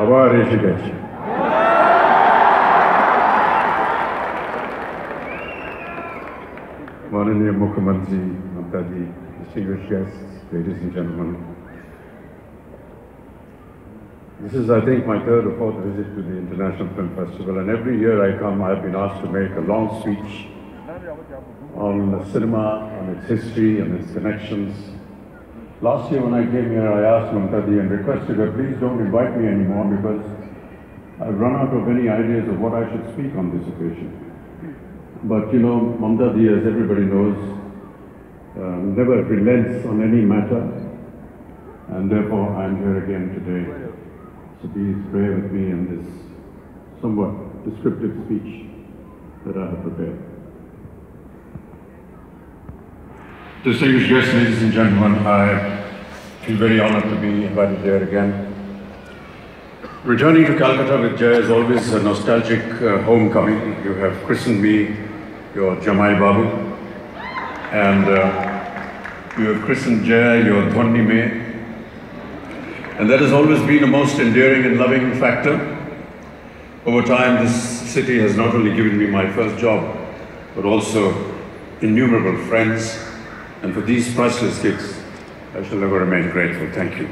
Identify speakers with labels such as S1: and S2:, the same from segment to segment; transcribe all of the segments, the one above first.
S1: আবার এসে গেছে মাননীয় মুখ্যমন্ত্রী মমতাজি distinguished guests, ladies and gentlemen. This is, I think, my third or fourth visit to the International Film Festival, and every year I come, I've been asked to make a long speech on cinema, on its history, and its connections, Last year when I came here, I asked Mamtadi and requested her, please don't invite me anymore because I've run out of any ideas of what I should speak on this occasion. But you know, Mamtadi, as everybody knows, uh, never relents on any matter, and therefore I'm here again today. So please bear with me in this somewhat descriptive speech that I have prepared. Distinguished guests, ladies and gentlemen, I feel very honored to be invited here again. Returning to Calcutta with Jay is always a nostalgic uh, homecoming. You have christened me your Jamai Babu, and uh, you have christened Jaya your Dhwani May. And that has always been a most endearing and loving factor. Over time, this city has not only given me my first job, but also innumerable friends. And for these priceless gifts, I shall ever remain grateful. Thank you.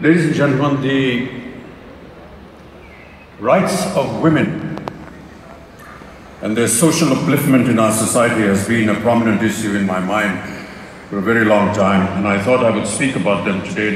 S1: Ladies and gentlemen, the rights of women and their social upliftment in our society has been a prominent issue in my mind for a very long time, and I thought I would speak about them today.